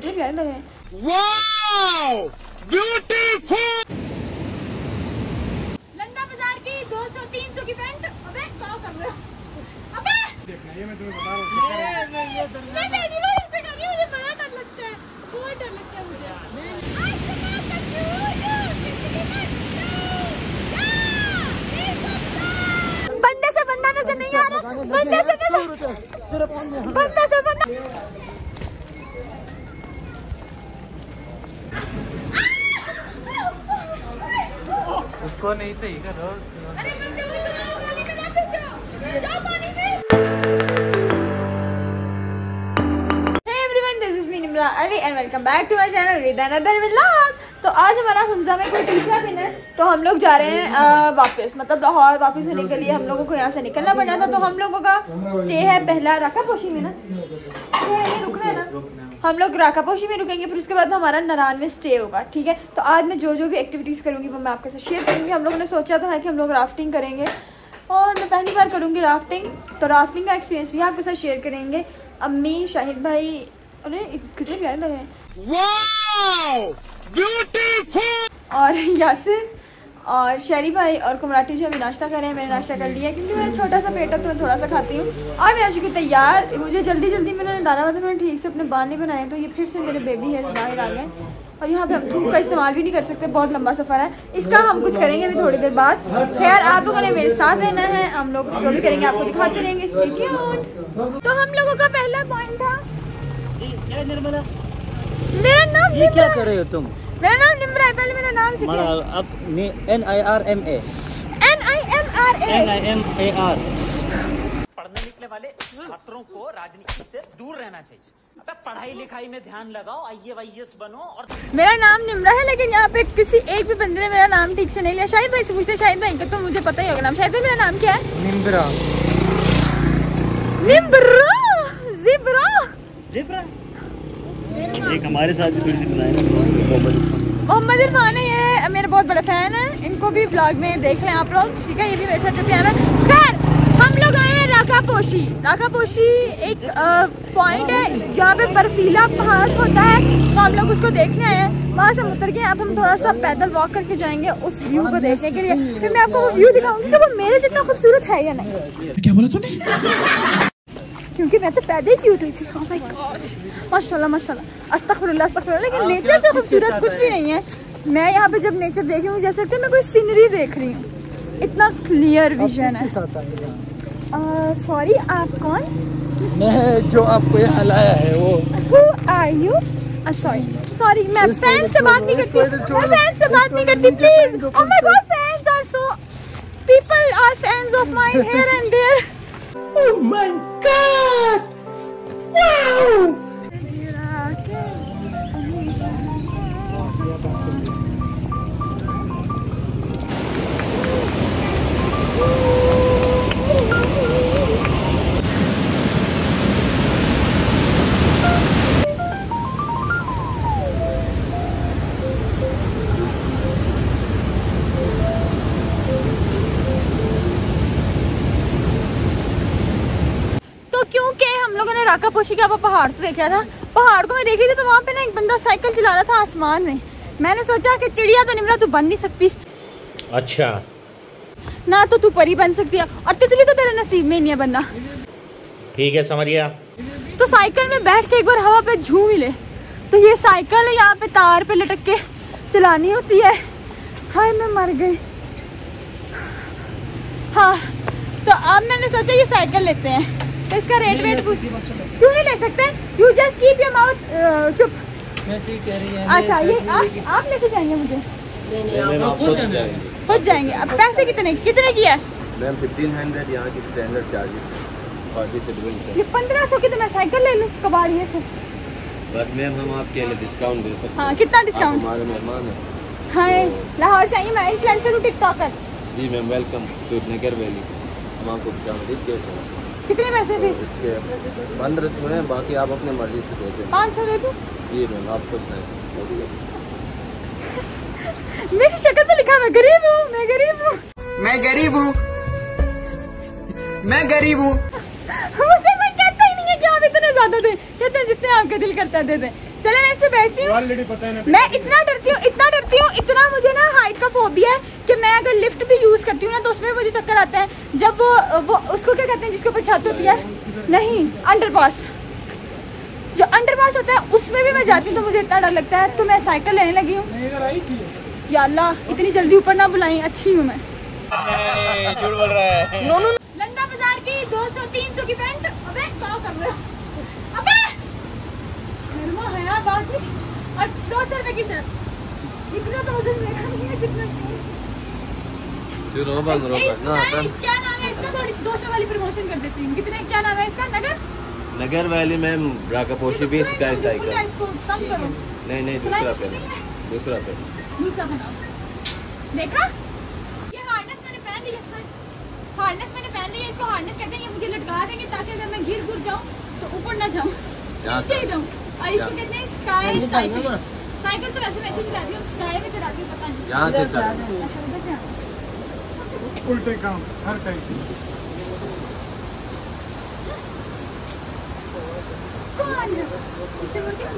कितने प्यारे लग रहे हैं लंदा बाज़ार की 200 300 की पैंट अबे क्या कर रहे हो अबे देखना ये मैं तुम्हें बता रहा हूँ मैं पहली बार ऐसे कर रही हूँ मुझे बड़ा डर लगता है बहुत डर लगता है मुझे तो मैं हूँ, या, बंदे से बंदा नज़र नहीं आ रहा बंदे से बंदे से बंदा उसको नहीं सही करो अरे जाओ पानी जाओ। जाओ पानी में. तो आज हमारा हुंजा में कोई तीसरा दिन है तो हम लोग जा रहे हैं वापस मतलब लाहौर वापस होने के लिए हम लोगों को यहाँ से निकलना पड़ा था तो हम लोगों का स्टे है पहला रखा पोशी में ना। हम लोग राका पोशी में रुकेंगे फिर उसके बाद हमारा नारायण में स्टे होगा ठीक है? तो आज मैं जो जो भी एक्टिविटीज़ करूँगी वो मैं आपके साथ शेयर करूँगी। हम लोगों ने सोचा तो है कि हम लोग राफ्टिंग करेंगे। और मैं पहली बार करूँगी राफ्टिंग तो राफ्टिंग का एक्सपीरियंस भी आपके साथ शेयर करेंगे। अम्मी शाहिद भाई अरे कितने प्यारे लग रहे हैं। और यासिर और शेरी भाई और कुमराटी जो अभी नाश्ता कर रहे हैं मैंने नाश्ता कर लिया क्योंकि मेरा छोटा सा पेट है तो मैं थोड़ा सा खाती हूँ। और मैं आ चुकी तैयार मुझे जल्दी जल्दी मैंने डाला हुआ था मैंने ठीक से अपने बाल नहीं बनाए तो ये फिर से मेरे बेबी है बाहर आ गए और यहाँ पे हम धूप का इस्तेमाल भी नहीं कर सकते बहुत लंबा सफ़र है। इसका हम कुछ करेंगे अभी थोड़ी देर बाद। खैर आप लोगों ने मेरे साथ रहना है हम लोग जो भी करेंगे आपको दिखाते रहेंगे तो हम लोगों का पहला पॉइंट था। मेरा नाम ये क्या कर रहे हो तुम? मेरा नाम निम्रा है पहले मेरा नाम सीखिए। अब N I R M A N I M R N I M A R पढ़ने निकले वाले छात्रों को राजनीति से दूर रहना चाहिए। पढ़ाई लिखाई में ध्यान लगाओ आई एस बनो और मेरा नाम निम्रा है लेकिन यहाँ पे किसी एक भी बंदे ने मेरा नाम ठीक से नहीं लिया। शाहिद भाई से पूछते शाहिद भाई का तो मुझे पता ही होगा नाम। शाहिद भाई मेरा नाम क्या है? निम्बरा निम्रा? जिब्रा? जिब्रा? एक हमारे साथ भी थोड़ी सी बनाए मोहम्मद इरफान। है ये मेरे बहुत बड़े फ़ैन है। इनको भी ब्लॉग में देख लें आप लोग। ठीक है ये भी मेरे साथ ट्रिप आना। खैर हम लोग आए हैं राका पोशी राका पोशी एक पॉइंट है यहाँ पे बर्फीला पहाड़ होता है। तो हम लोग उसको देखने आए हैं। वहाँ से हम उतर के अब हम थोड़ा सा पैदल वॉक करके जाएँगे उस व्यू को देखने के लिए। फिर मैं आपको वो व्यू दिखाऊँगी कि वो मेरे जितना खूबसूरत है या नहीं। क्या बोला तूने? क्योंकि मैं तो पैदा ही क्यूट हुई थी। Oh my gosh माशाल्लाह माशाल्लाह। अस्तगफुरुल्लाह अस्तगफुरुल्लाह। लेकिन नेचर से खूबसूरत कुछ भी नहीं है। मैं यहाँ पे जब नेचर देख रही हूँ जैसे लगता है मैं कोई सीनरी देख रही हूँ। इतना क्लियर विजन है। सॉरी आप कौन? मैं जो आपको यहाँ लाया है वो। Who are you sorry sorry मैं फ़ैन से बात नहीं करती। मैं फ़ैन से बात नहीं इधर करती please oh my God fans are so people are fans of mine here and there oh my God wow क्योंकि हम लोगों ने राका पोशी का पहाड़ तो देखा था? पहाड़ को मैं देखी थी तो वहाँ पे ना एक बंदा साइकिल चला रहा था आसमान में। मैंने सोचा कि चिड़िया तो निमरा तू बन नहीं सकती। अच्छा। ना तो तू परी बन सकती है और तितली तो तेरे नसीब में नहीं है बनना। ठीक है समझ गया तो साइकिल में बैठ के एक बार हवा पे झूम ले। तो ये साइकिल यहाँ पे तार पे लटक के चलानी होती है। हाय मैं मर गई। हाँ तो अब मैंने सोचा ये साइकिल लेते हैं। तो इसका रेट वेट पूछ क्यों नहीं ले सकते? You just keep your mouth चुप। वैसे ही कह रही है अच्छा ये आप आप लेके जाएँगे मुझे? पहुँच जाएँगे। अब पैसे कितने? कितने की है? मैम फिफ्टीन हंड्रेड यहाँ की स्टैंडर्ड चार्जेस है ये पंद्रह सौ की तो मैं साइकिल ले लूँ कबाड़िए से। बट मैम हम आपके लिए डिस्काउंट दे सकते हाँ कितना डिस्काउंट हमारे मेहमान हैं। हाँ लाहौर से आई मैं इन्फ्लुएंसर हूँ TikToker ji ma'am welcome to Nagar Valley हम आपको डिस्काउंट देते हैं कितने पैसे थे? इसके पंद्रह सौ है बाकी आप अपने मर्ज़ी से देते हैं पाँच सौ दे दूँ। जी मैम आप खुश हैं मेरी शक्ल पे लिखा मैं गरीब हूँ मैं गरीब हूँ। मैं गरीब हूँ। मैं गरीब हूँ। मुझे मैं कहता ही नहीं है कि आप इतने ज़्यादा दें कहते हैं जितने आपका दिल करता है दे दें। चले मैं इस पे बैठती हूँ। ऑलरेडी पता है ना मैं इतना डरती हूँ इतना डरती हूँ इतना मुझे ना हाइट का फोबिया है कि मैं अगर लिफ्ट भी यूज़ करती हूँ ना तो उसमें मुझे चक्कर आता है। जब वो वो उसको क्या कहते हैं जिसके ऊपर छत होती है? नहीं अंडरपास जो अंडरपास होता है उसमें भी मैं जाती हूँ तो मुझे इतना डर लगता है। तो मैं साइकिल लेने लगी हूँ। मैं इधर आई थी। या अल्लाह इतनी जल्दी ऊपर ना बुलाई अच्छी हूँ मैं। झूठ बोल रहा है। लंदा बाज़ार की 200 300 की पैंट अबे क्या कर रहे हो? अबे! है यार बात ही? और 200 रुपए की शर्ट। इतना तो वज़न मेरा नहीं है जितना चाहिए। जो रोबन रोबन ना क्या नाम है? इसका थोड़ी 200 वाली प्रमोशन कर देती हूँ। कितने क्या नाम है इसका? नगर? नगर वैली में ब्राकापोशी भी स्काई साइकिल नहीं नहीं दूसरा पे। दूसरा पे। दूसरा बनाओ देखा? ये हार्नेस मैंने पहन लिया हार्नेस मैंने पहन लिया इसको हार्नेस कहते हैं ये मुझे लटका देंगे ताकि अगर मैं गिर गुर जाऊँ तो ऊपर ना जाऊँ। नीचे ही रहूँ और इसको कहते हैं स्काई साइकिल। साइकिल तो वैसे मैं ऐसे चलाती हूँ स्काई में चलाती हूँ पता नहीं। यहाँ से चल अच्छा। उल्टे काम हर है मुझे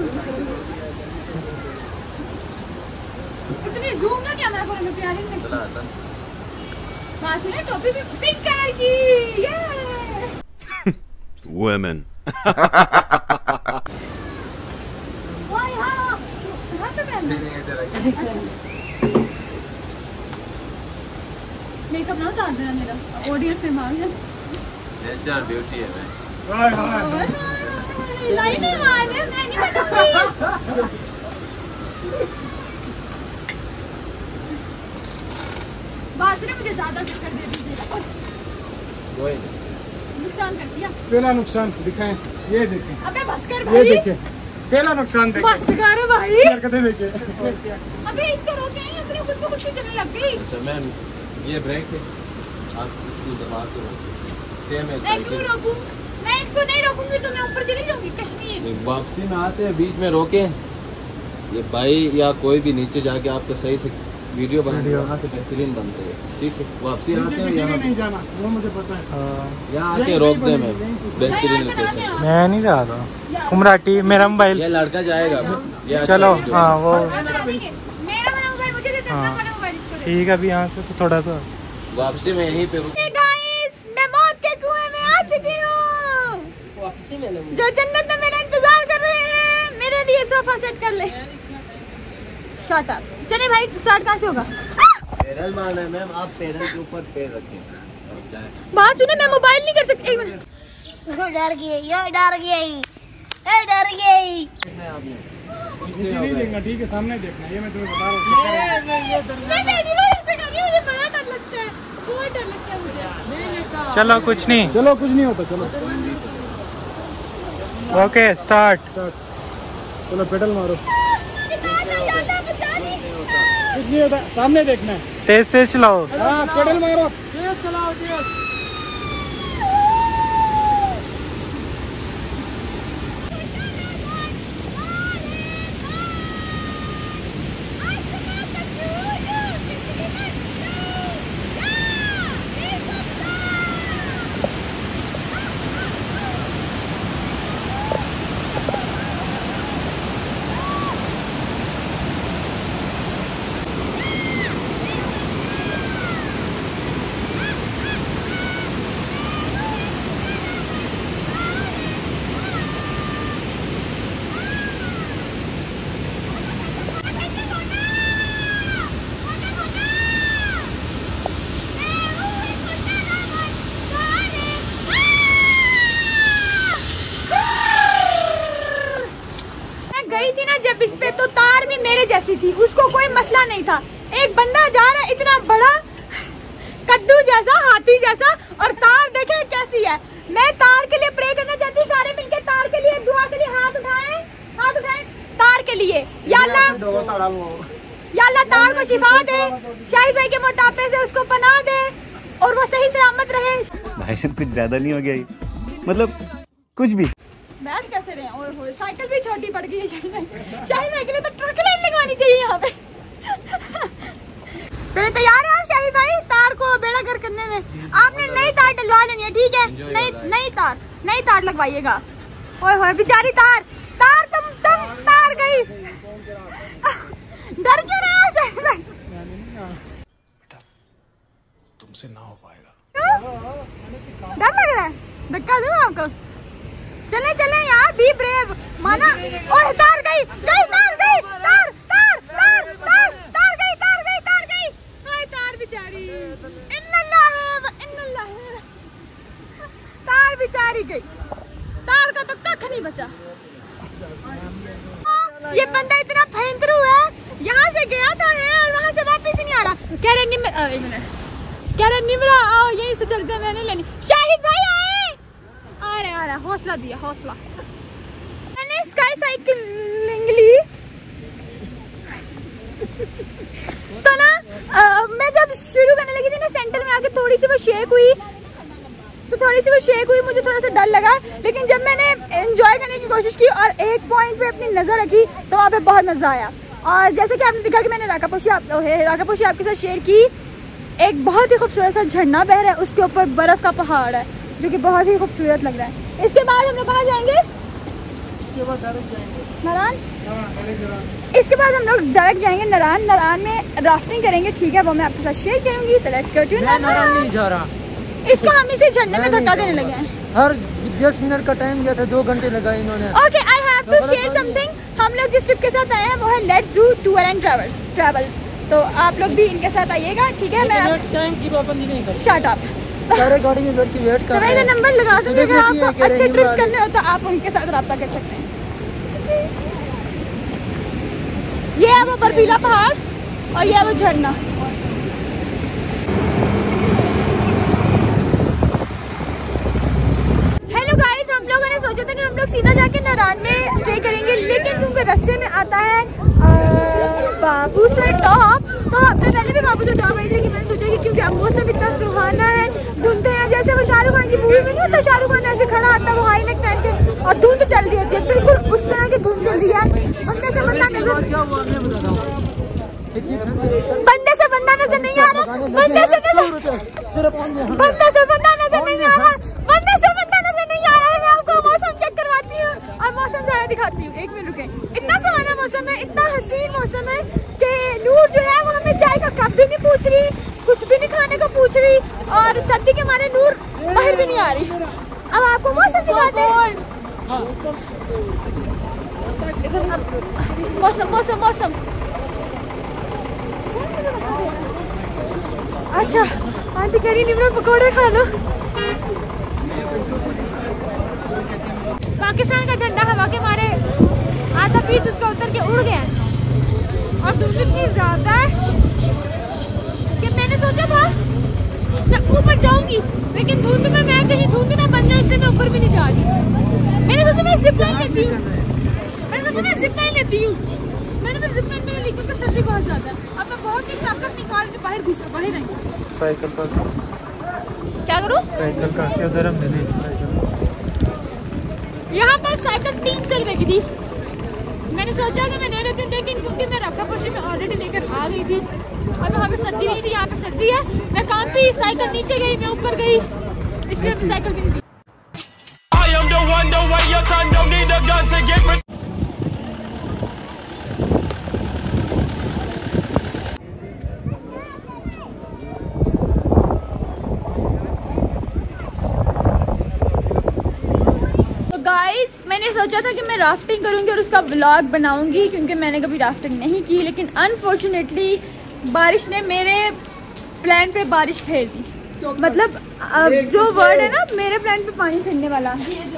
इतनी जूम ना कैमरा करो मैं प्यारी नहीं चला हसन टोपी भी पिंक कलर की। ये Women. वाह यहाँ यहाँ पे पहनना मेकअप ना उतार देना मेरा। ऑडियंस में मांग नेचर ब्यूटी है मैं हाय हाय लाइन में मार मैं नहीं बनूँगी। बात ने मुझे ज़्यादा चक्कर दे दीजिएगा कोई नुकसान कर दिया। पहला नुकसान दिखाएँ ये देखें। अबे बस कर ये देखें। पहला नुकसान देखें। बस कर भाई। इसकी हरकतें देखे। अबे इसको रोके हैं अपने खुद को कुछ चलने लग गई। अच्छा मैम ये ब्रेक है। आप इसको दबा के सेम है मैं क्यों रोकूं? मैं इसको नहीं रोकूँगी तो मैं ऊपर चली जाऊँगी कश्मीर। एक वापसी में आते हैं बीच में रोके। ये भाई या कोई भी नीचे जाके आपको सही से वीडियो बना वहाँ से बेहतरीन बनते हैं। ठीक है वापसी आते हैं यहाँ नहीं जाना वो मुझे पता है। यहाँ यहीं आके रोक दे मैं बेहतरीन लोकेशन मैं नहीं जा रहा। कुमराटी मेरा मोबाइल ये लड़का जाएगा। अच्छा चलो हाँ। वो मैं बना देंगे मेरा वाला मोबाइल मुझे दे दे अपना हाँ। ठीक है अभी यहाँ से तो थोड़ा सा। वापसी में यहीं पे रुक Hey guys, मैं मौत के कुएँ में आ चुकी हूँ। जो जन्नत में मेरा इंतज़ार कर रहे हैं मेरे लिए सोफा सेट कर ले। शट अप चले भाई स्टार्ट कहाँ से होगा? पैरल मारना है मैम आप पैरल के ऊपर पैर रखें। बात सुने मैं मोबाइल नहीं कर सकती। एक मिनट। डर गई ये डर गई। ये डर गई। कुछ नहीं नहीं देखना ठीक है सामने देखना ये मैं तुम्हें बता रहा हूँ। चक्कर। मैं पहली बार ऐसे कर रही मुझे बड़ा डर लगता बहुत डर लगता मुझे। चलो कुछ नहीं। चलो कुछ नहीं होता चलो। ओके स्टार्ट चलो पेडल मारो। सामने देखना है। तेज तेज चलाओ। हाँ पेडल मारो। तेज चलाओ तेज। गई थी ना जब इस पे तो तार भी मेरे जैसी थी। उसको कोई मसला नहीं था। एक बंदा जा रहा है इतना बड़ा कद्दू जैसा हाथी जैसा और तार देखे कैसी है? मैं तार के लिए प्रे करना चाहती हूँ सारे मिलके तार के लिए दुआ के लिए हाथ उठाएँ हाथ उठाएँ तार के लिए। या अल्लाह या अल्लाह तार को शिफा दे शाहिद भाई के मोटापे से उसको पनाह दे और वो सही सलामत रहे। भाई कुछ ज़्यादा नहीं हो गया मतलब कुछ भी। बैठ कैसे रहे हैं? ओए होए साइकिल भी छोटी पड़ गई है शाहिद भाई भाई के लिए तो ट्रक लाइन लगवानी चाहिए यहाँ पे। चलिए तैयार है आप शाहिद भाई? तार को बेड़ा कर करने में। आपने नई तार डलवा लेनी है ठीक है? नई नई तार। नई तार लगवाइएगा। ओए होए बेचारी तार। तार तुम तुम तार गई। डर क्यों रहे हो शाहिद भाई? तुमसे ना हो पाएगा। डर लग रहा है। धक्का दूँ आपको? चले चले यार बी ब्रेव माना, ओए, तार गई गई, तार गई, तार तार तार तार तार गई तार गई तार गई। हाय तार बेचारी। इन्नल्लाह इन्नल्लाह। तार बेचारी गई। तार का तो कख नहीं बचा। ये बंदा इतना भयंकर है। यहाँ से गया था है और वहाँ से वापस ही नहीं आ रहा। कह रहे निम एक मिनट। कह रहे, निमरा, आओ, यहीं से चलते हैं मैंने लेनी। शाहिद भाई आ रहे आ रहे हौसला दिया हौसला। मैंने स्काई साइकिलिंग ली। तो ना अ, मैं जब शुरू करने लगी थी ना सेंटर में आके थोड़ी सी वो शेक हुई तो थोड़ी सी वो शेक हुई मुझे थोड़ा सा डर लगा। लेकिन जब मैंने एंजॉय करने की कोशिश की और एक पॉइंट पे अपनी नज़र रखी तो वहाँ पे बहुत मज़ा आया। और जैसे कि आपने देखा कि मैंने राकापोशी आप राकापोशी आपके साथ शेयर की। एक बहुत ही खूबसूरत सा झरना बह रहा है उसके ऊपर बर्फ़ का पहाड़ है। जो कि बहुत ही खूबसूरत लग रहा है। इसके बाद हम लोग कहाँ जाएँगे? इसके बाद डायरेक्ट जाएँगे। नारायण? हाँ जरा इसके बाद हम लोग डायरेक्ट जाएँगे नारायण। नारायण में राफ्टिंग करेंगे ठीक है? वो मैं आपके साथ शेयर करूँगी तो लेट्स गो टू नारायण जा रहा। इसको हम इसे झरने में धक्का देने लगे हैं। हर दस मिनट का टाइम दिया था दो घंटे लगा इन्होंने। Okay I have to share something हम लोग जिस ट्रिप के साथ आए हैं वो है let's do tour and travels travels तो आप लोग भी इनके साथ आइएगा ठीक है? मैं टाइम की पाबंदी नहीं कर शट अप सारे गाड़ी में बैठ के वेट तो कर रहे हैं। नंबर लगा अगर आपको अच्छे ट्रिप्स करने हो तो आप उनके साथ रब्ता कर सकते हैं। ये है वो बर्फीला पहाड़ और ये है वो झरना। हेलो गाइस हम लोगों ने सोचा था कि हम लोग सीधा जाके नारायण में स्टे करेंगे लेकिन क्योंकि रास्ते में आता है बाबू से टॉप। तो मैं पहले भी बाबू से टॉप आई थी लेकिन मैंने सोचा कि क्योंकि अब मौसम इतना सुहाना है धुंध है जैसे वो शाहरुख खान की मूवी में नहीं होता शाहरुख खान ऐसे खड़ा आता है वो हाई नेक पहन के और धुंध चल रही होती है। बिल्कुल उस तरह की धुंध चल रही है। बंदे से बंदा नज़र बंदे से बंदा नज़र नहीं आ रहा। बंदे से नज़र बंदे से बंदा नज़र नहीं आ रहा बंदे से बंदा नज़र नहीं आ रहा है मैं आपको मौसम चेक करवाती हूँ और मौसम सारा दिखाती हूँ एक मिनट रुके इतना सुहाना मौसम है इतना हसीन मौसम है कि नूर जो है वो हमें चाय का कप भी नहीं पूछ रही कुछ भी नहीं खाने को पूछ रही और सर्दी के मारे नूर बाहर भी नहीं आ रही। अब आपको मौसम दिखाते हैं। मौसम मौसम मौसम। अच्छा आंटी कह रही निमरा पकौड़े खा लो। पाकिस्तान का झंडा हवा के मारे आधा पीस उसका उतर के उड़ गया। और धूप इतनी ज़्यादा सोचा था? मैं ऊपर जाऊँगी। लेकिन धुंध में मैं कहीं धुंध ना बन जाए इसलिए मैं ऊपर भी नहीं जा रही। मैंने सोचा मैं जिप लाइन लेती हूँ। मैंने सोचा मैं जिप लाइन लेती हूँ। मैंने फिर जिप लाइन में ली क्योंकि सर्दी बहुत ज़्यादा है। अब मैं बहुत ही ताकत निकाल के बाहर घुस बाहर नहीं साइकिल पर। क्या करूँ? साइकिल का धर्म दे दी साइकिल यहाँ पर साइकिल तीन सौ रुपए की थी। मैंने सोचा कि मैं लेती हूँ लेकिन क्योंकि मैं रखा पोशी में ऑलरेडी लेकर आ गई थी। और वहाँ पर सर्दी नहीं थी, यहाँ पर सर्दी है। मैं काम पे साइकिल नीचे गई, मैं ऊपर गई। इसलिए मैं साइकिल भी नहीं सोचा था कि मैं राफ्टिंग करूँगी और उसका ब्लॉग बनाऊँगी क्योंकि मैंने कभी राफ्टिंग नहीं की लेकिन अनफॉर्चुनेटली बारिश ने मेरे प्लान पे बारिश फेर दी। मतलब अब जो वर्ड है ना मेरे प्लान पे पानी फिरने वाला।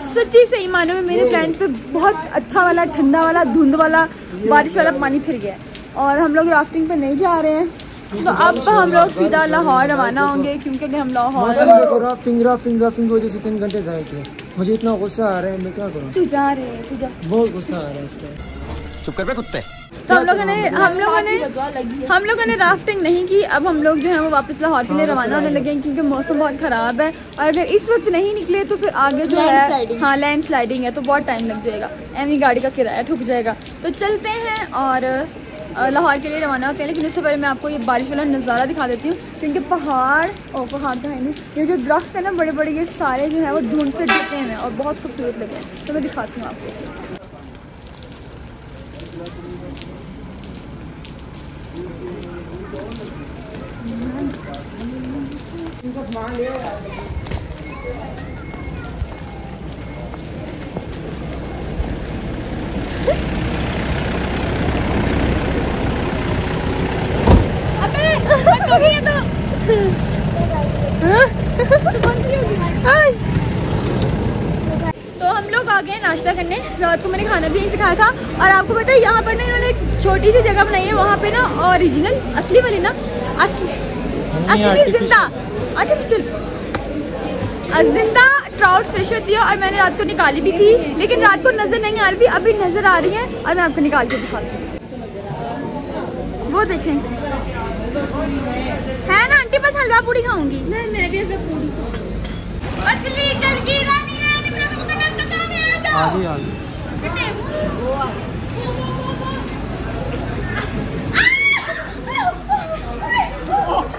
सच्ची सही मानो में मेरे प्लान पे बहुत अच्छा वाला ठंडा वाला धुंध वाला बारिश वाला पानी फिर गया और हम लोग राफ्टिंग पे नहीं जा रहे हैं। तो अब हम लोग सीधा लाहौर रवाना होंगे क्योंकि हम लाहौर राफ्टिंग राफ्टिंग राफ्टिंग की वजह से तीन घंटे जाए थे मुझे इतना गुस्सा आ रहा है मैं क्या करूँ? तू जा रहे हैं तू जा। बहुत गुस्सा आ रहा है इसका। चुप कर बे कुत्ते। तो हम लोगों ने हम लोगों ने हम लोगों ने राफ्टिंग नहीं की अब हम लोग जो है वो वापस लाहौर के लिए रवाना होने लगे हैं क्योंकि मौसम बहुत ख़राब है। और अगर इस वक्त नहीं निकले तो फिर आगे जो है हाँ लैंड स्लाइडिंग है तो बहुत टाइम लग जाएगा। एमी गाड़ी का किराया ठुक जाएगा। तो चलते हैं और लाहौर के लिए रवाना होते हैं, लेकिन उससे पहले मैं आपको ये बारिश वाला नज़ारा दिखा देती हूँ, क्योंकि पहाड़ और पहाड़ का है नहीं, ये जो दरख्त है ना बड़े बड़े ये सारे जो है, वो ढूंढ से ढके हैं और बहुत खूबसूरत लगे हैं। तो मैं दिखाती हूँ आपको अबे बंद हो गई तो? तो हम लोग आ गए नाश्ता करने। रात को मैंने खाना भी यहीं से खाया था। और आपको पता है यहाँ पर ना इन्होंने एक छोटी सी जगह बनाई है। वहाँ पे ना ओरिजिनल असली वाली ना असली असली ज़िंदा आर्टिफिशियल ज़िंदा ट्राउट फ़िश होती है और मैंने रात को निकाली भी थी। लेकिन रात को नज़र नहीं आ रही थी अभी नज़र आ रही है और मैं आपको निकाल के दिखाती हूँ। वो देखें। है ना आंटी बस हलवा पूड़ी खाऊँगी। नहीं मैं भी हलवा पूड़ी मछली जल की रानी को पकड़ना सकता है आ जाओ। आगे आगे।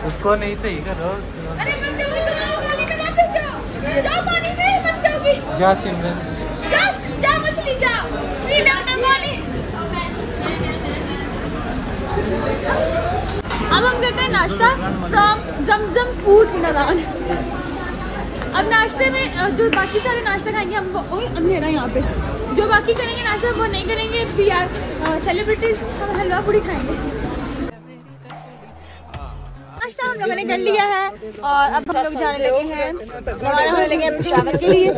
उसको नहीं सही करो अरे मत जाओ तुम आओ पानी में वापस जाओ जाओ पानी में मत जाओगी जा सिमरन। जा जा मछली जा। पानी अब हम करते हैं नाश्ता फ्रॉम जमजम फ़ूड नदान अब नाश्ते में जो बाकी सारे नाश्ता खाएँगे हम ओए अंधेरा यहाँ पे। जो बाकी करेंगे नाश्ता, वो नहीं करेंगे पी आर सेलिब्रिटीज हम हलवा पूड़ी खाएँगे। नाश्ता हम लोगों ने कर लिया है। और अब हम लोग जाने लगे हैं। रवाना होने लगे हैं पेशावर के लिए।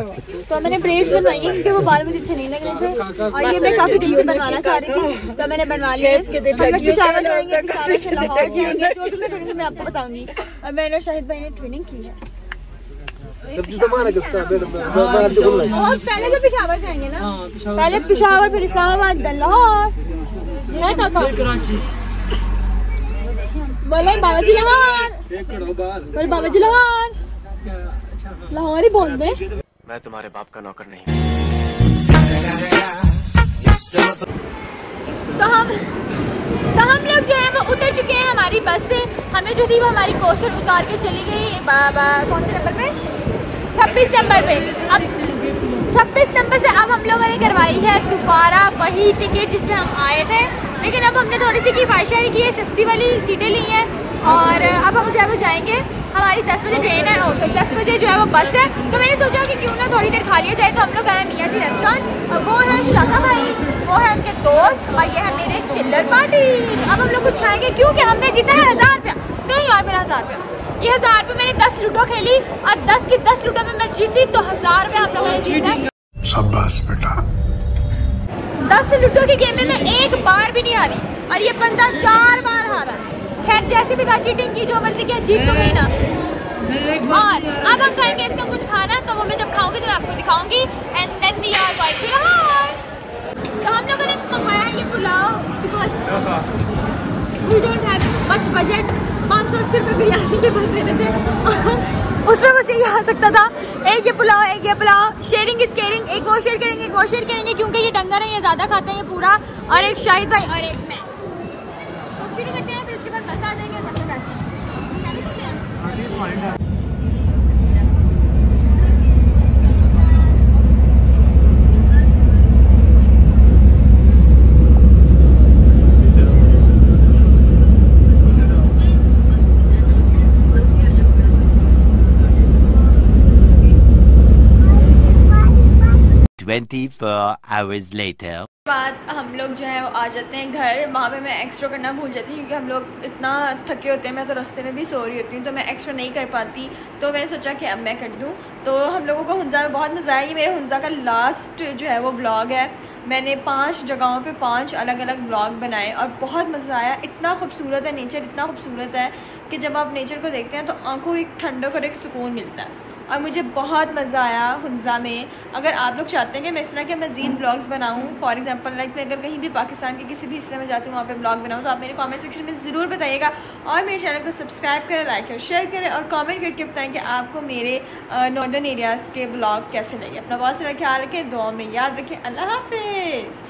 तो मैंने ब्रेड्स बनवाई हैं क्योंकि वो बाल मुझे अच्छे नहीं लग रहे थे। और ये मैं काफ़ी दिन से बनवाना चाह रही थी। तो मैंने बनवा लिया है। हम लोग पेशावर जाएँगे पेशावर से लाहौर जाएँगे। जो भी मैं करूँगी मैं आपको बताऊँगी। और मैंने और शाहिद भाई ने ट्रेनिंग की है। पहले तो पेशावर जाएँगे ना पहले पेशावर फिर इस्लामाबाद लाहौर। है काका बोले बाबा जी लाहौर। बोले बाबा जी लाहौर। लाहौर ही बोल दे। मैं तुम्हारे बाप का नौकर नहीं। तो हम तो हम लोग जो है वो उतर चुके हैं हमारी बस से। हमें जो थी वो हमारी कोस्टर उतार के चली गई। कौन से नंबर पे? छब्बीस नंबर पे। अब छब्बीस नंबर से अब हम लोगों ने करवाई है दोबारा वही टिकट जिसमें हम आए थे। लेकिन अब हमने थोड़ी सी किफायशारी की है, सस्ती वाली सीटें ली हैं और अब हम जो है वो जाएँगे। हमारी दस बजे ट्रेन है और दस बजे जो है वो बस है। तो मैंने सोचा कि क्यों ना थोड़ी देर खा लिया जाए तो हम लोग आए मियाँ जी रेस्टोरेंट वो है शाह भाई, वो है उनके दोस्त और ये है मेरे चिल्लर पार्टी अब हम लोग कुछ खाएँगे, क्योंकि हमने जीता है हज़ार रुपया। नहीं यार, मेरा हज़ार रुपया। ये हज़ार रुपये मैंने दस लूडो खेली और दस की दस लूडो में मैं जीती तो हज़ार रुपये हम लोगों ने जीता शाबाश बेटा। दस लूडो की गेम में मैं एक बार भी नहीं हारी और ये बंदा चार बार हारा। खैर, जैसे भी था चीटिंग की जो मर्ज़ी किया, जीत तो गई ना। और अब हम खाएँगे इसका कुछ खाना तो वो मैं जब खाऊँगी तो मैं आपको दिखाऊँगी and then we are going to तो हम लोगों ने मंगवाया है ये pulao because we don't have much budget पाँच सौ अस्सी रुपये बिरयानी के बस देने थे उसमें बस यही आ सकता था। एक ये पुलाव, एक ये पुलाव। शेयरिंग इज़ केयरिंग एक वो शेयर करेंगे, एक वो शेयर करेंगे, क्योंकि ये डंगर है, ये ज़्यादा खाते हैं ये पूरा। और एक शाहिद भाई और एक मैं। तो शुरू करते हैं, फिर उसके बाद बस आ जाएँगे और बस में बैठ जाएँगे चल सकते हैं? Twenty-four hours later. बाद हम लोग जो है आ जाते हैं घर। वहाँ पे मैं एक्स्ट्रा करना भूल जाती हूँ क्योंकि हम लोग इतना थके होते हैं। मैं तो रास्ते में भी सो रही होती हूँ तो मैं एक्स्ट्रा नहीं कर पाती। तो मैंने सोचा कि अब मैं कर दूँ। तो हम लोगों को हंजा में बहुत मज़ा आया। ये मेरे हंजा का लास्ट जो है वो ब्लॉग है। मैंने पाँच जगहों पे पाँच अलग अलग ब्लॉग बनाए और बहुत मज़ा आया। इतना खूबसूरत है नेचर इतना खूबसूरत है कि जब आप नेचर को देखते हैं तो आँखों एक ठंडक और एक सुकून मिलता है। और मुझे बहुत मज़ा आया हुंजा में। अगर आप लोग चाहते हैं कि मैं इस तरह के मज़ीद ब्लॉग्स बनाऊँ फॉर एग्जांपल लाइक मैं अगर कहीं भी पाकिस्तान के किसी भी हिस्से में जाती हूँ, वहाँ पे ब्लॉग बनाऊँ तो आप मेरे कमेंट सेक्शन में ज़रूर बताइएगा और मेरे चैनल को सब्सक्राइब करें लाइक करें शेयर करें और कॉमेंट करके बताएँ कि आपको मेरे नॉर्दर्न एरियाज़ के ब्लॉग कैसे लगे। अपना बहुत सारा ख्याल रखें दुआ में याद रखें। अल्लाह हाफिज़।